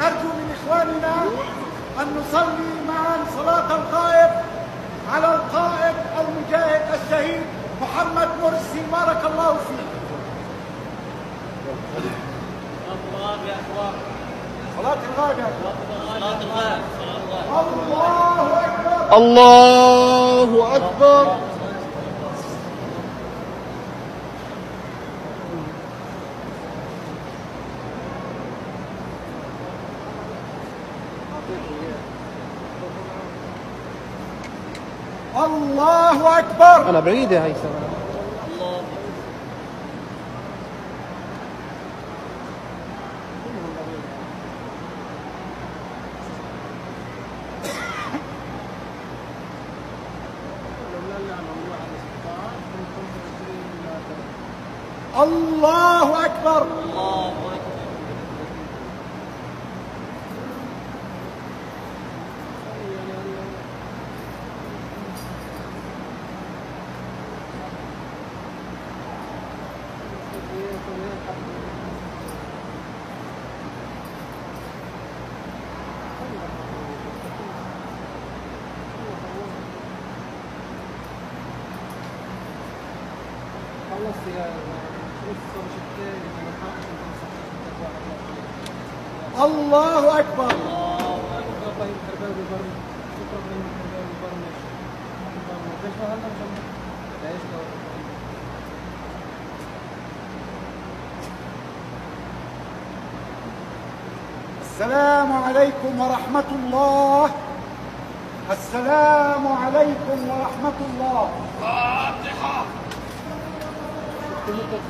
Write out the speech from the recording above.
نرجو من إخواننا أن نصلي معا صلاة الغائب على القائد المجاهد الشهيد محمد مرسي بارك الله فيه الله يا اخوان صلاة الغائب. يا أخوان. صلاة الغائب. صلاة الله الله أكبر. الله أكبر. الله أكبر. أنا بعيد يا هيثم الله الله أكبر. الله اكبر خلص يا الله أكبر الله أكبر. برمج شكرا ليش ما هلا ليش السلام عليكم ورحمة الله. السلام عليكم ورحمة الله. como